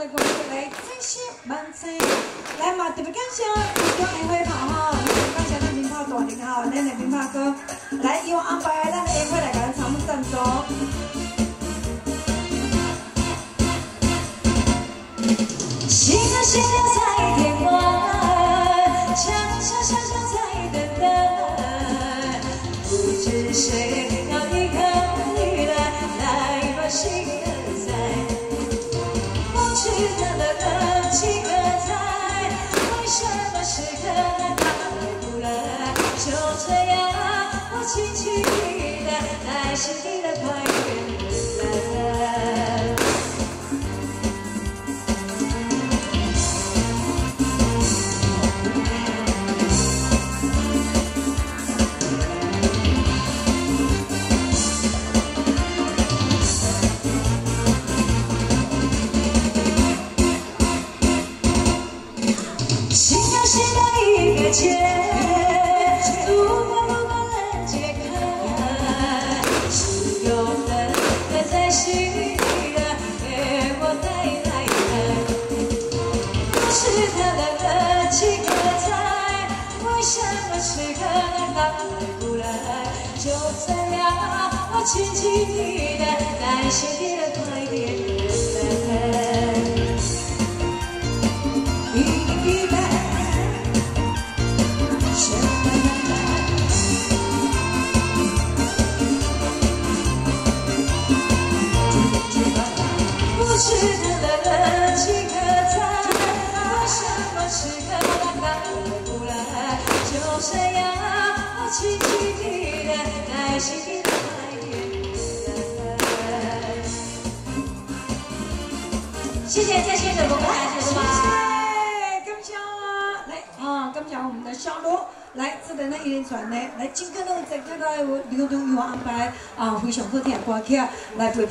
们的观众来珍惜万岁，来嘛特别感谢中央会跑哈，感谢咱民跑大林哈，咱的民炮哥，来由安排咱的宴会来给咱场赞助。新娘新娘在天外，悄悄悄悄在等待，不知谁要一个回来，来把心什么时刻他回不来？就这样，我轻轻地耐，心地的快乐就这样，我轻轻地带，耐心不知他的热情何在？为什么时刻他回不来？就这样，我轻轻地带，耐心地快点来。谢谢，再谢谢我们感谢吧。感谢啊！来啊，感谢我们的小罗，来这边呢一连串的，来今天呢在这个流动有安排啊，非常好听的歌曲来陪伴。